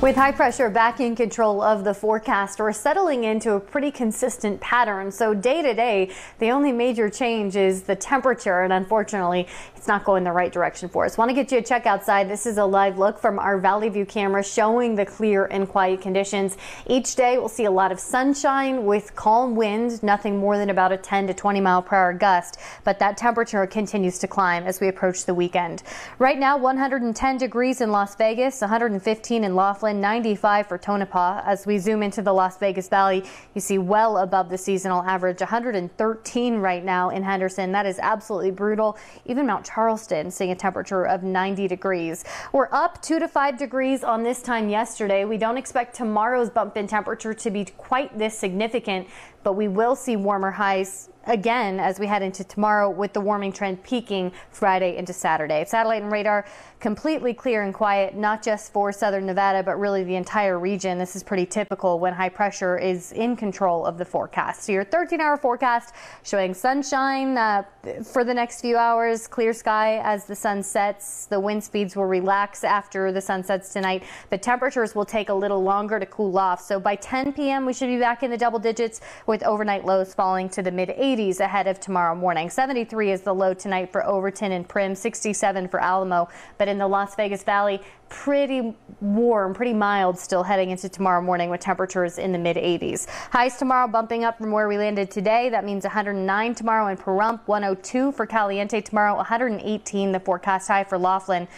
With high pressure back in control of the forecast, we're settling into a pretty consistent pattern. So day to day, the only major change is the temperature, and unfortunately, it's not going the right direction for us. Want to get you a check outside. This is a live look from our Valley View camera showing the clear and quiet conditions. Each day, we'll see a lot of sunshine with calm wind, nothing more than about a 10 to 20 mile per hour gust, but that temperature continues to climb as we approach the weekend. Right now, 110 degrees in Las Vegas, 115 in Laughlin. 95 for Tonopah. As we zoom into the Las Vegas Valley, you see well above the seasonal average, 113 right now in Henderson. That is absolutely brutal. Even Mount Charleston seeing a temperature of 90 degrees. We're up 2 to 5 degrees on this time yesterday. We don't expect tomorrow's bump in temperature to be quite this significant, but we will see warmer highs again as we head into tomorrow with the warming trend peaking Friday into Saturday. Satellite and radar completely clear and quiet, not just for southern Nevada, but really the entire region. This is pretty typical when high pressure is in control of the forecast. So your 13 hour forecast showing sunshine uh, for the next few hours, clear sky as the sun sets. The wind speeds will relax after the sun sets tonight. The temperatures will take a little longer to cool off. So by 10 p.m., we should be back in the double digits with overnight lows falling to the mid 80s. 80s ahead of tomorrow morning. 73 is the low tonight for Overton and Primm, 67 for Alamo. But in the Las Vegas Valley, pretty warm, pretty mild still heading into tomorrow morning with temperatures in the mid 80s. Highs tomorrow bumping up from where we landed today. That means 109 tomorrow in Pahrump, 102 for Caliente tomorrow, 118 the forecast high for Laughlin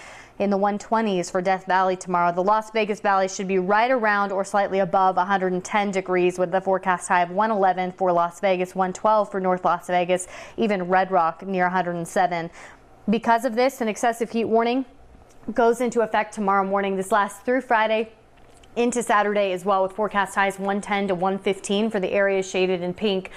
in the 120s for Death Valley tomorrow. The Las Vegas Valley should be right around or slightly above 110 degrees with the forecast high of 111 for Las Vegas, 112 for North Las Vegas, even Red Rock near 107. Because of this, an excessive heat warning goes into effect tomorrow morning. This lasts through Friday into Saturday as well with forecast highs 110 to 115 for the areas shaded in pink.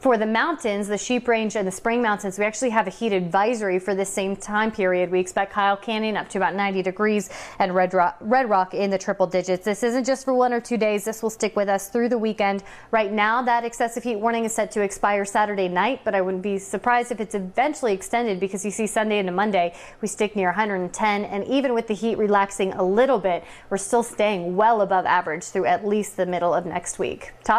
For the mountains, the Sheep Range and the Spring Mountains, we actually have a heat advisory for the same time period. We expect Kyle Canyon up to about 90 degrees and Red Rock, Red Rock in the triple digits. This isn't just for one or two days. This will stick with us through the weekend. Right now, that excessive heat warning is set to expire Saturday night, but I wouldn't be surprised if it's eventually extended because you see Sunday into Monday, we stick near 110. And even with the heat relaxing a little bit, we're still staying well above average through at least the middle of next week. Todd?